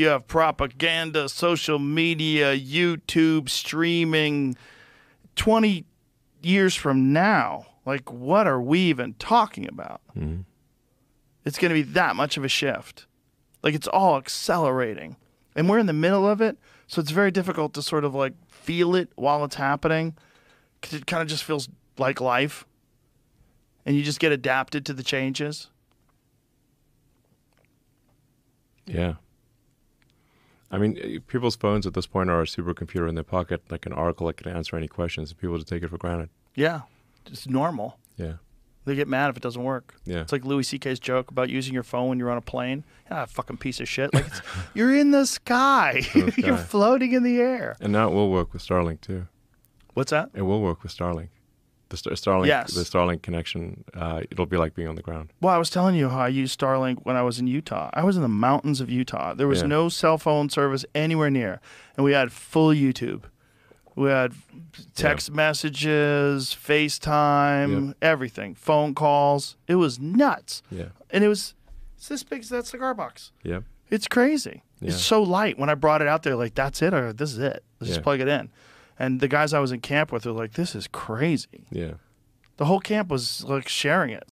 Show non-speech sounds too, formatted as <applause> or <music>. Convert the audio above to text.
You have propaganda, social media, YouTube, streaming. 20 years from now, like, what are we even talking about? Mm-hmm. It's going to be that much of a shift. Like, it's all accelerating. And we're in the middle of it. So it's very difficult to sort of like feel it while it's happening because it kind of just feels like life. And you just get adapted to the changes. Yeah. I mean, eh, people's phones at this point are a supercomputer in their pocket, like an oracle that can answer any questions. People just take it for granted. Yeah. It's normal. Yeah. They get mad if it doesn't work. Yeah. It's like Louis C.K.'s joke about using your phone when you're on a plane. Ah, fucking piece of shit. Like, it's, <laughs> you're in the sky. <laughs> In the <laughs> you're floating in the air. And now it will work with Starlink too. What's that? It will work with Starlink. The Star- Starlink, Yes. the Starlink connection, uh, it'll be like being on the ground. Well, I was telling you how I used Starlink when I was in Utah. I was in the mountains of Utah. There was Yeah. no cell phone service anywhere near, and we had full YouTube. We had text messages, FaceTime, Yep. everything, phone calls. It was nuts, Yeah. and it was it's this big as that cigar box. Yep. It's crazy. Yeah. It's so light. When I brought it out there, like that's it, or this is it. Let's Yeah. just plug it in. And the guys I was in camp with were like, "This is crazy." Yeah. The whole camp was like sharing it.